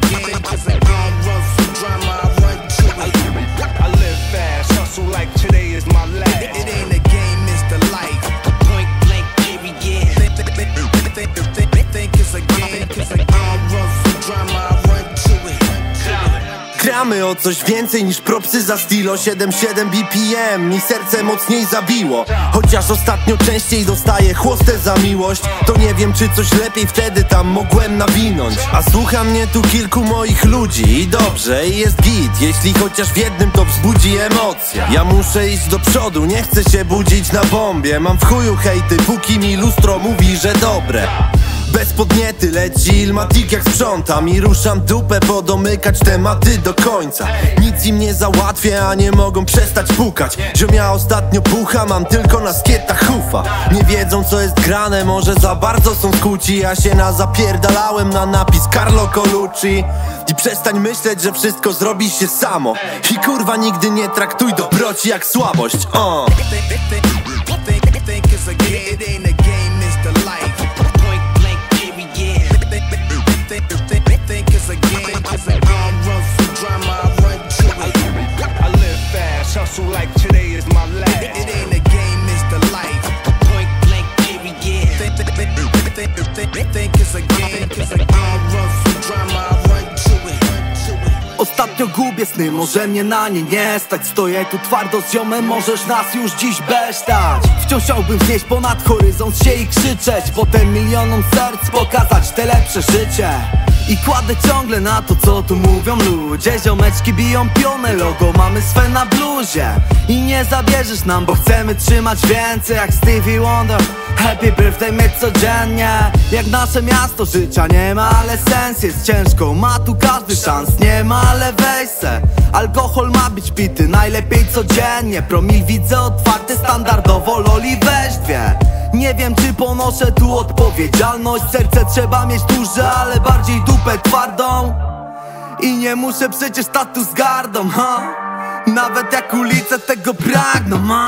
cause I don't run from drama, I run to it. I live fast, hustle like today is my last. It, it ain't a game, it's the life. Point blank, period. Think, think, think, think, think, think, think, it's a game, cause I Mamy o coś więcej niż propsy za stilo. 7-7 BPM Mi serce mocniej zabiło. Chociaż ostatnio częściej dostaję chłostę za miłość To nie wiem czy coś lepiej wtedy tam mogłem nawinąć. A słucha mnie tu kilku moich ludzi I dobrze, i jest git. Jeśli chociaż w jednym to wzbudzi emocje. Ja muszę iść do przodu, nie chcę się budzić na bombie. Mam w chuju hejty, póki mi lustro mówi, że dobre bez podniety leci Ilmatic jak sprzątam I ruszam dupę podomykać tematy do końca. Nic im nie załatwię, a nie mogą przestać pukać. Ziomia ostatnio pucha, mam tylko na skietach hufa. Nie wiedzą co jest grane, może za bardzo są skuci Ja się na zapierdalałem na napis Carlo Colucci. I przestań myśleć, że wszystko zrobi się samo. I kurwa nigdy nie traktuj dobroci jak słabość uh. Drama, I run to it. I live fast, hustle like today is my last. It ain't a game, it's the life. Point blank, period. Think it's a game, it's a game. I run for drama, I run to it. Ostatnio gubię sny, może mnie na nie nie stać Stoję tu twardo z ziomem, możesz nas już dziś besztać Wciąż chciałbym wznieść ponad horyzont się i krzyczeć Potem milionom serc pokazać te lepsze życie i kładę ciągle na to, co tu mówią ludzie. Ziomeczki biją pionę, logo mamy swe na bluzie. I nie zabierzesz nam, bo chcemy trzymać więcej Jak Stevie Wonder. Happy birthday my codziennie. Jak nasze miasto życia nie ma, ale sens jest ciężko. Ma tu każdy szans, nie ma, ale weź se. Alkohol ma być pity, najlepiej codziennie. Promil widzę otwarty, standardowo loli weź dwie nie wiem czy ponoszę tu odpowiedzialność. Serce trzeba mieć duże, ale bardziej dupę twardą. I nie muszę przecież tatu z gardą, ha. Nawet jak ulice tego pragną, ma